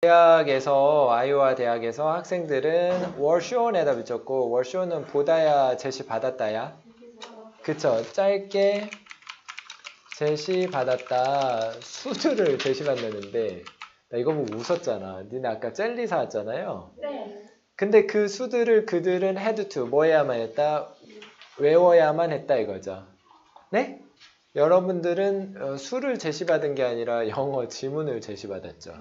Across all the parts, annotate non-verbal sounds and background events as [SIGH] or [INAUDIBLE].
대학에서 아이오와 대학에서 학생들은 월쇼온에다 붙였고 월쇼는 보다야 제시 받았다야? 그쵸. 짧게 제시 받았다. 수들을 제시 받는데 나 이거 보고 웃었잖아. 니네 아까 젤리 사왔잖아요. 네. 근데 그 수들을 그들은 had to 뭐 해야만 했다? 외워야만 했다 이거죠. 네? 여러분들은 어, 수를 제시받은 게 아니라 영어 지문을 제시받았죠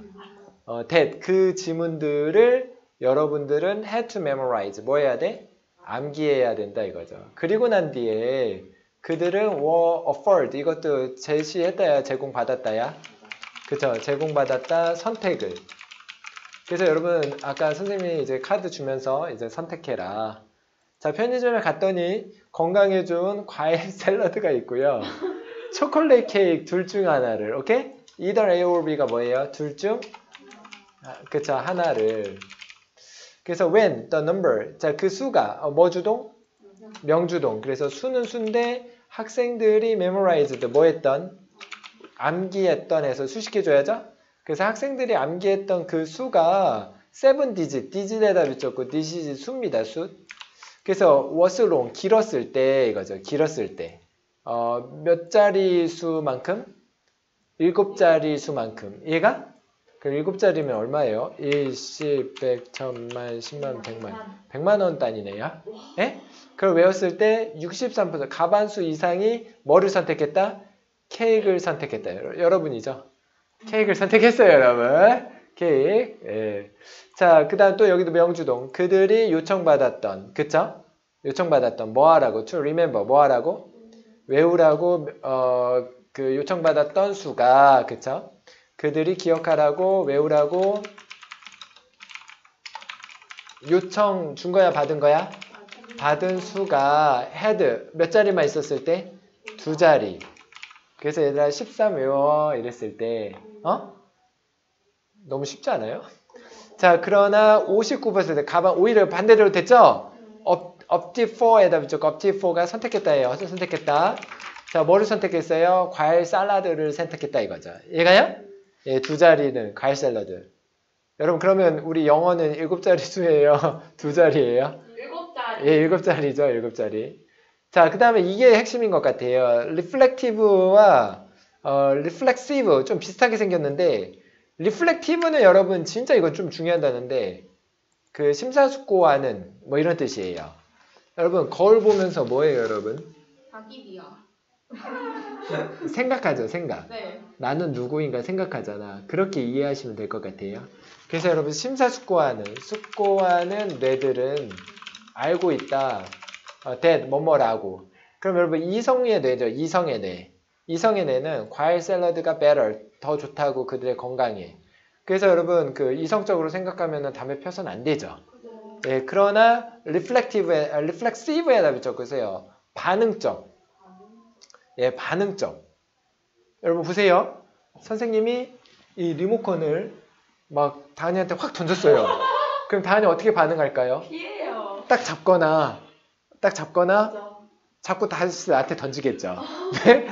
어, that 그 지문들을 여러분들은 had to memorize 뭐 해야 돼? 암기해야 된다 이거죠. 그리고 난 뒤에 그들은 were offered 이것도 제시했다야 제공받았다야 그쵸 제공받았다 선택을 그래서 여러분 아까 선생님이 이제 카드 주면서 이제 선택해라 자 편의점에 갔더니 건강에 좋은 과일 [LAUGHS] 샐러드가 있고요 초콜릿 케이크 둘 중 하나를 오케이? either A or B가 뭐예요? 둘중 아, 그쵸 하나를. 그래서 when the number. 자 그 수가 어, 뭐 주동? 명주동. 그래서 수는 수인데 학생들이 memorized 뭐 했던? 암기했던 해서 수식해 줘야죠? 그래서 학생들이 암기했던 그 수가 seven digit digit에다 붙였고 digit 수입니다 수. 그래서 was long 길었을 때 이거죠 길었을 때어몇 자리 수만큼? 일곱 자리 수만큼. 이해가? 그럼 일곱 자리면 얼마예요? 1, 10, 100, 1000만, 10만, 100만. 100만 원 단위네요. 예? 그걸 외웠을 때 63% 가반수 이상이 뭐를 선택했다? 케이크를 선택했다. 여러- 여러분이죠? 케이크를 선택했어요, 여러분. 케이크. 예. 자, 그 다음 또 여기도 명주동. 그들이 요청받았던, 그쵸? 요청받았던, 뭐 하라고? to remember, 뭐 하라고? 외우라고, 어, 그 요청받았던 수가, 그쵸? 그들이 기억하라고 외우라고 요청 준 거야 받은 거야? 받은 수가 had 몇 자리만 있었을 때? 두 자리. 그래서 얘들아 13 외워 이랬을 때 어? 너무 쉽지 않아요? 자 그러나 59% 가방 오히려 반대로 됐죠? 업, 업티 4에다 붙였고 opted for가 선택했다 예요. 선택했다. 자 뭐를 선택했어요? 과일 샐러드를 선택했다 이거죠. 얘가요? 예, 두 자리는 과일 샐러드. 여러분 그러면 우리 영어는 일곱 자리 수예요? [LAUGHS] 두 자리예요? 일곱 자리. 예, 일곱 자리죠, 일곱 자리. 자, 그 다음에 이게 핵심인 것 같아요. reflective와 어, reflexive 좀 비슷하게 생겼는데 reflective는 여러분 진짜 이건 좀 중요하다는데 그 심사숙고하는 뭐 이런 뜻이에요. 여러분 거울 보면서 뭐예요, 여러분? 자기 비하. [LAUGHS] 생각하죠, 생각. 네. 나는 누구인가 생각하잖아. 그렇게 이해하시면 될 것 같아요. 그래서 여러분 심사숙고하는 숙고하는 뇌들은 알고 있다. 어, that 뭐뭐라고. 그럼 여러분 이성의 뇌죠. 이성의 뇌. 이성의 뇌는 과일 샐러드가 better 더 좋다고 그들의 건강에. 그래서 여러분 그 이성적으로 생각하면은 담배 펴서는 안 되죠. 예, 그러나 reflective에 아, reflexive에다 붙였고서요. 반응적. 예, 반응적. 여러분 보세요. 선생님이 이 리모컨을 막 다은이한테 확 던졌어요. 그럼 다은이 어떻게 반응할까요? 피해요. 딱 잡거나 딱 잡거나 그죠. 자꾸 다시 나한테 던지겠죠. 네?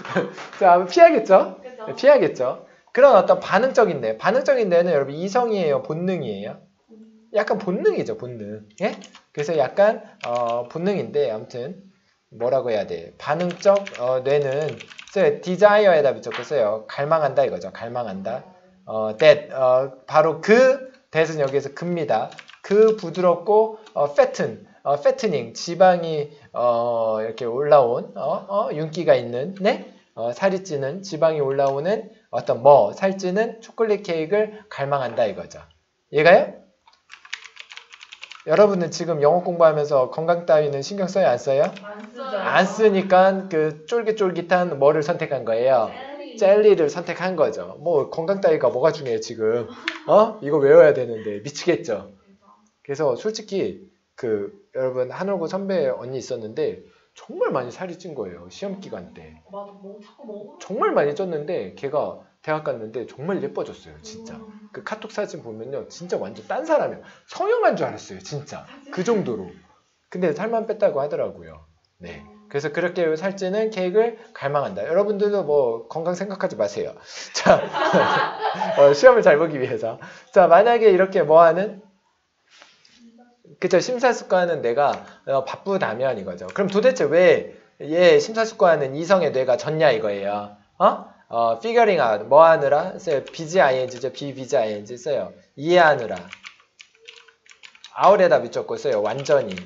[LAUGHS] 자, 피하겠죠? 그죠. 네, 피하겠죠. 그런 어떤 반응적인데, 반응적인 데는 여러분 이성이에요, 본능이에요? 약간 본능이죠, 본능. 예? 그래서 약간 어, 본능인데 아무튼 뭐라고 해야 돼? 반응적 어, 뇌는 써 desire에다 붙였고서요. 갈망한다 이거죠. 갈망한다. 어, that 어, 바로 그 that은 여기에서 급니다. 그 부드럽고 어, fatten 어, fattening 지방이 어, 이렇게 올라온 어, 어, 윤기가 있는 네? 어, 살이 찌는 지방이 올라오는 어떤 뭐 살찌는 초콜릿 케이크를 갈망한다 이거죠. 얘가요? 여러분은 지금 영어 공부하면서 건강 따위는 신경 써요 안 써요? 안 써요. 안 쓰니까 그 쫄깃쫄깃한 뭐를 선택한 거예요? 젤리. 젤리 를 선택한 거죠. 뭐 건강 따위가 뭐가 중요해 지금? 어? 이거 외워야 되는데 미치겠죠. 그래서 솔직히 그 여러분 한올고 선배 언니 있었는데 정말 많이 살이 찐 거예요 시험 기간 때. 맞아. 뭐 자꾸 먹어. 정말 많이 쪘는데 걔가 대학 갔는데 정말 예뻐졌어요 진짜. 음. 그 카톡 사진 보면요 진짜 완전 딴 사람이야. 성형한 줄 알았어요 진짜. 그 정도로. 근데 살만 뺐다고 하더라고요. 네. 음. 그래서 그렇게 살찌는 케이크를 갈망한다. 여러분들도 뭐 건강 생각하지 마세요. [LAUGHS] 자, [LAUGHS] 어, 시험을 잘 보기 위해서. 자, 만약에 이렇게 뭐 하는? 그쵸, 심사숙고하는 내가 어, 바쁘다면 이거죠. 그럼 도대체 왜 얘 심사숙고하는 이성의 뇌가 졌냐 이거예요. 어? 어, figuring out, 뭐 하느라? 써요. BGING죠. BBGING 써요. 이해하느라. 아울에다 밑줬고 써요. 완전히.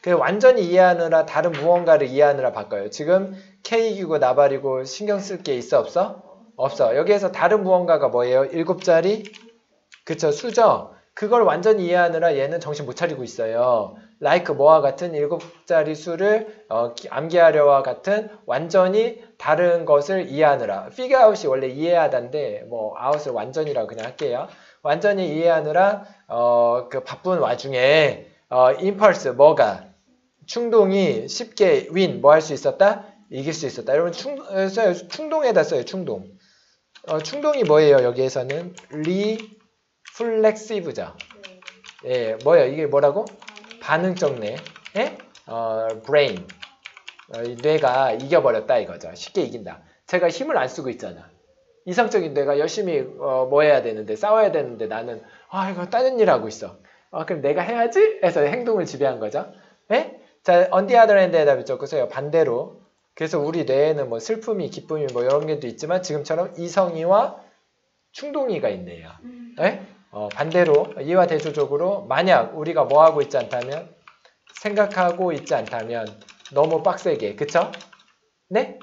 그 완전히 이해하느라 다른 무언가를 이해하느라 바꿔요. 지금 케이크고 나발이고 신경 쓸 게 있어 없어? 없어. 여기에서 다른 무언가가 뭐예요? 일곱 자리? 그쵸 수죠. 그걸 완전히 이해하느라 얘는 정신 못 차리고 있어요. like 뭐와 같은 일곱 자리 수를 어, 기- 암기하려와 같은 완전히 다른 것을 이해하느라 figure out이 원래 이해하다인데 뭐 out을 완전히라고 그냥 할게요. 완전히 이해하느라 어, 그 바쁜 와중에 어, impulse 뭐가 충동이 쉽게 win 뭐 할 수 있었다? 이길 수 있었다. 여러분 충, 어. 충동에다 써요. 충동. 어, 충동이 뭐예요? 여기에서는 reflexive죠. 네. 예, 뭐예요? 이게 뭐라고? 반응적 뇌. 예? 어, brain. 어, 이 뇌가 이겨버렸다 이거죠. 쉽게 이긴다. 제가 힘을 안 쓰고 있잖아. 이성적인 뇌가 열심히 어, 뭐 해야 되는데 싸워야 되는데 나는 아 이거 다른 일 하고 있어. 아 그럼 내가 해야지 해서 행동을 지배한 거죠. 예? 자, on the other hand에다 붙였고서요. 반대로. 그래서 우리 뇌에는 뭐 슬픔이, 기쁨이 뭐 이런 게도 있지만 지금처럼 이성이와 충동이가 있네요. 예? 어, 반대로 이와 대조적으로 만약 우리가 뭐 하고 있지 않다면 생각하고 있지 않다면 너무 빡세게 그쵸? 네?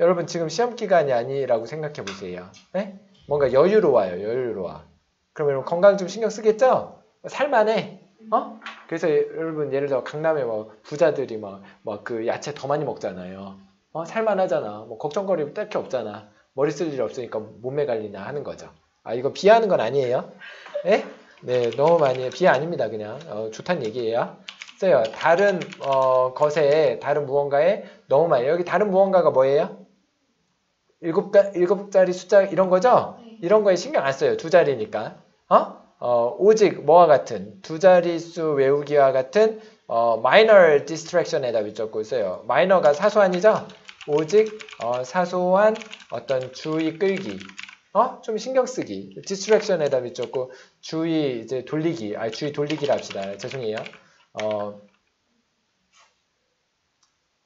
여러분 지금 시험 기간이 아니라고 생각해 보세요. 네? 뭔가 여유로워요. 여유로워. 그럼 여러분 건강 좀 신경 쓰겠죠? 살만해. 어? 그래서 여러분 예를 들어 강남에 뭐 부자들이 막 막 그 야채 더 많이 먹잖아요. 어 살만하잖아. 뭐 걱정거리 딱히 없잖아. 머리 쓸 일 없으니까 몸매 관리나 하는 거죠. 아 이거 비하하는 건 아니에요. 예? 네 너무 많이 비하 아닙니다. 그냥 어, 좋다는 얘기예요. 써요. 다른 어, 것에 다른 무언가에 너무 많이 여기 다른 무언가가 뭐예요? 일곱 자 일곱 자리 숫자 이런 거죠? 네. 이런 거에 신경 안 써요. 두 자리니까. 어? 어, 오직 뭐와 같은 두 자릿수 외우기와 같은 어, minor distraction에다 밑적고 있어요. 마이너가 사소한이죠? 오직 어, 사소한 어떤 주의 끌기. 어? 좀 신경 쓰기. distraction에다 밑적고 주의 이제 돌리기. 아, 주의 돌리기라 합시다. 죄송해요. 어,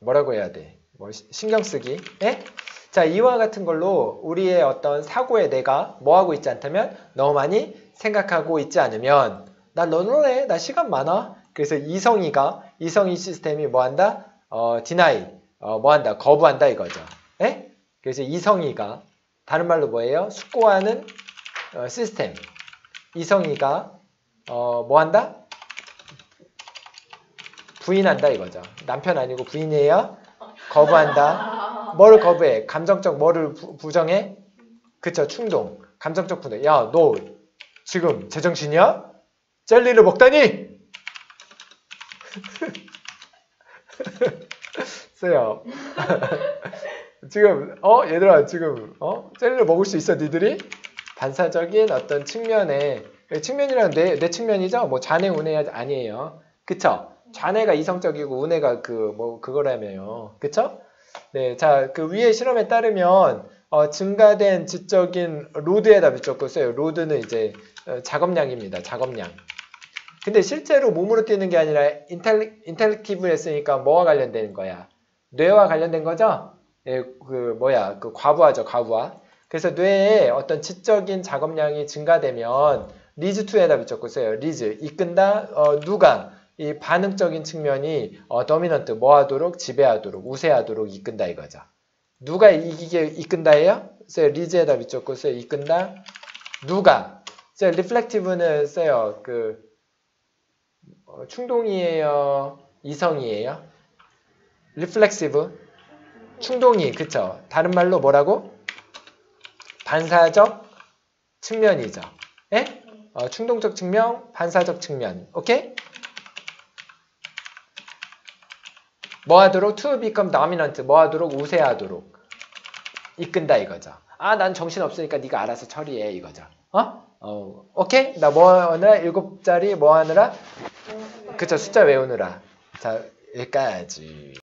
뭐라고 해야 돼? 뭐 시- 신경 쓰기. 예? 자, 이와 같은 걸로 우리의 어떤 사고에 내가 뭐 하고 있지 않다면 너무 많이 생각하고 있지 않으면 나 너너래 나 시간 많아 그래서 이성이가 이성이 시스템이 뭐 한다 어 deny 어, 뭐 한다 거부한다 이거죠 예? 그래서 이성이가 다른 말로 뭐예요? 숙고하는 어, 시스템 이성이가 어, 뭐 한다? 부인한다 이거죠. 남편 아니고 부인이에요? 거부한다. 뭐를 거부해? 감정적 뭐를 부, 부정해? 그쵸 충동. 감정적 부정. 야너 지금 제정신이야? 젤리를 먹다니? [LAUGHS] 써요. [LAUGHS] 지금 어 얘들아 지금 어 젤리를 먹을 수 있어 니들이? 반사적인 어떤 측면에 측면이란 내, 내 측면이죠? 뭐 좌뇌 우뇌 아니에요. 그쵸? 좌뇌가 이성적이고 우뇌가 그 뭐 그거라며요. 그쵸? 네, 자 그 위의 실험에 따르면 어, 증가된 지적인 load에다 붙였고 써요. load는 이제 어, 작업량입니다. 작업량. 근데 실제로 몸으로 뛰는 게 아니라 intel, intellective 했으니까 뭐와 관련된 거야? 뇌와 관련된 거죠? 예, 그 뭐야? 그 과부하죠, 과부하. 그래서 뇌에 어떤 지적인 작업량이 증가되면 leads to에다 붙였고 써요. leads 이끈다. 어, 누가 이 반응적인 측면이 어, dominant 뭐 하도록 지배하도록 우세하도록 이끈다 이거죠. 누가 이기게 이끈다예요? 써요. leads에다 붙였고 써요. 이끈다. 누가 써요. reflective는 써요. 그 어, 충동이에요. 이성이에요. reflexive 충동이 그쵸? 다른 말로 뭐라고? 반사적 측면이죠. 예? 어, 충동적 측면, 반사적 측면. 오케이? 뭐 하도록? to become dominant. 뭐 하도록? 우세하도록. 이끈다 이거죠. 아, 난 정신 없으니까 네가 알아서 처리해 이거죠. 어? 어, 오케이? 나 뭐 하느라? 일곱 자리 뭐 하느라? 그쵸, 숫자 외우느라. 자, 여기까지.